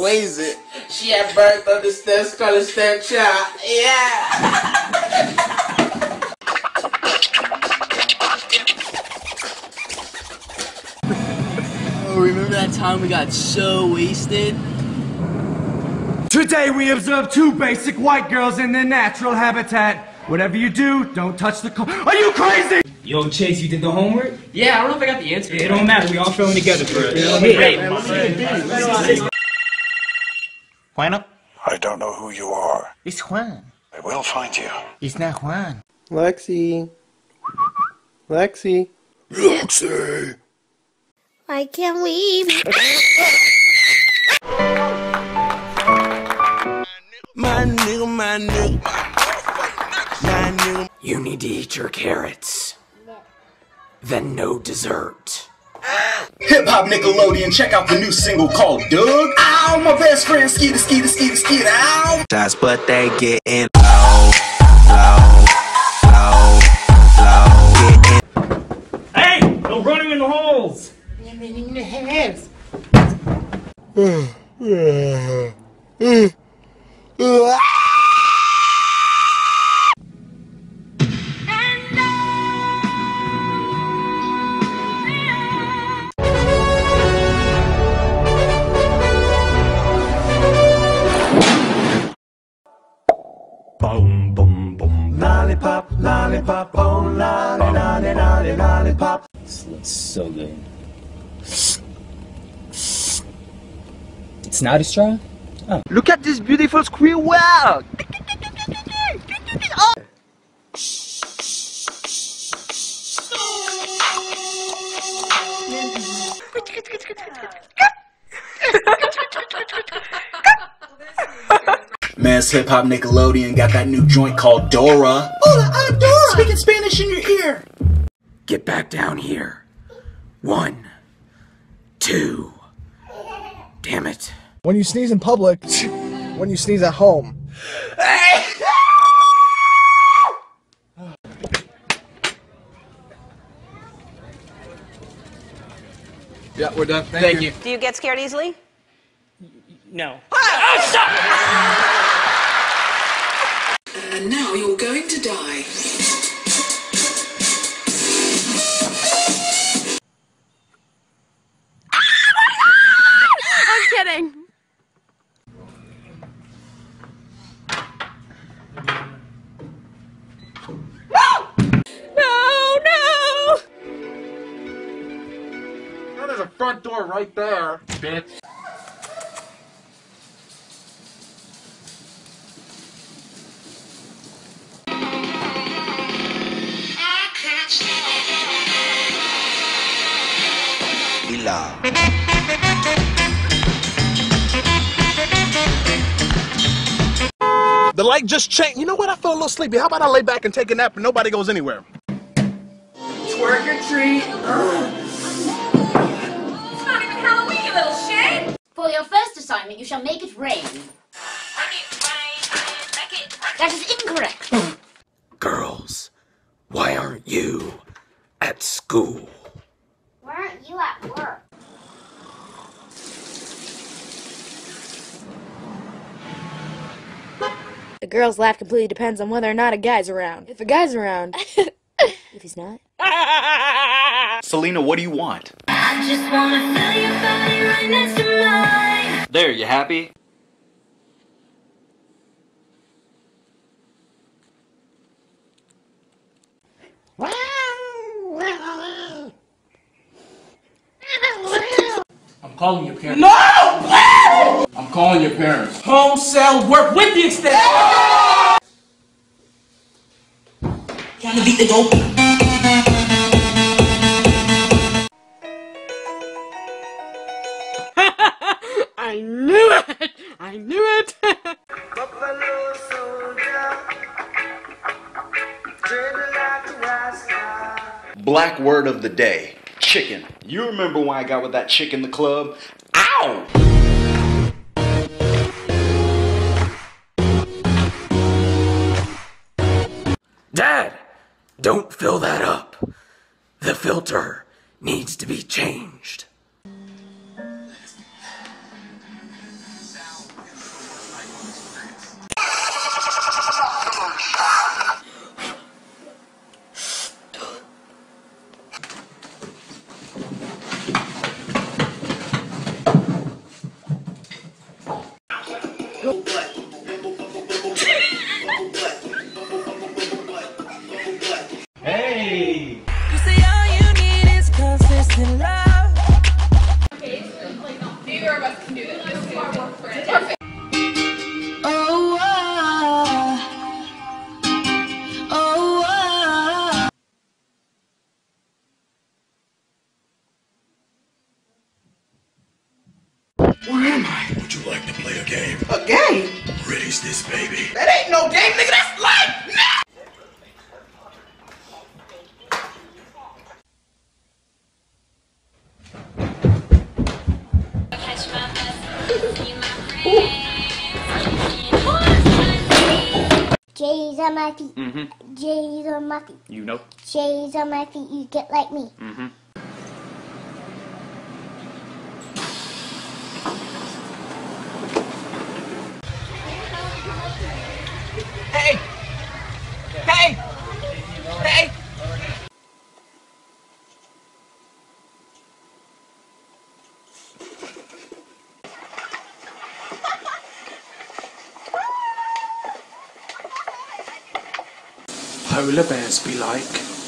weighs it. She had birth on the steps, called a stepchild. Yeah. Oh, remember that time we got so wasted? Today we observe two basic white girls in their natural habitat. Whatever you do, don't touch the co- Are you crazy? Yo, Chase, you did the homework? Yeah, I don't know if I got the answer. It don't matter. We all fell in together for it. Juano? I don't know who you are. It's Juan. I will find you. It's not Juan. Lexi. Lexi. Lexi! Why can't we? My nigga, my nigga. My nigga. You need to eat your carrots. Then no dessert. Hip Hop Nickelodeon, check out the new single called Doug. Ow, my best friend, skeeter, skeeter, skeeter, skeeter, ow. Shots, but they getting low, low, low, low. Getting Hey! No running in the holes! Boom, Lollipop, lollipop, oh, lolly, lolly, lolly, lollipop. This looks so good. It's not a straw? Oh. Look at this beautiful squirrel! Man's Hip Hop Nickelodeon got that new joint called Dora. Oh, Hola, I'm uh, Dora. Speaking Spanish in your ear. Get back down here. One, two. Damn it. When you sneeze in public, when you sneeze at home. Yeah, we're done. Thank, you. Do you get scared easily? No. Ah! Ah, And now you're going to die. I'm kidding. No, no! There's a front door right there, bitch. The light just changed. You know what? I feel a little sleepy. How about I lay back and take a nap and nobody goes anywhere? Twerk or treat. It's not even Halloween, you little shit! For your first assignment, you shall make it rain. That is incorrect. Girls, why aren't you at school? Why aren't you at work? The girl's laugh completely depends on whether or not a guy's around. If a guy's around, if he's not. Selena, what do you want? I just wanna feel your body right next to mine. There, you happy? I'm calling your parents. No! I'm calling your parents. Home cell work with the extension. Trying to beat the dope. I knew it! I knew it! Black word of the day. Chicken. You remember when I got with that chick in the club? Ow! Dad, don't fill that up. The filter needs to be changed. Go. Where am I? Would you like to play a game? A game? Ready's this baby. That ain't no game, nigga. On my feet. Mm-hmm. J's on my feet. You know. J's on my feet. You get like me. Mm-hmm. Hey! Hey! Hey! Polar bears be like.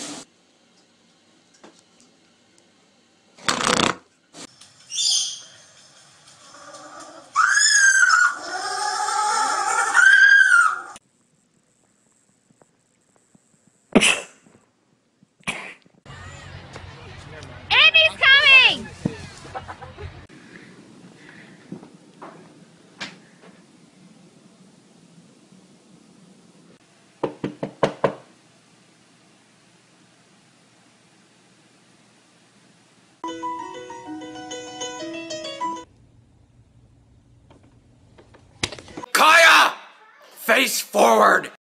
Face forward!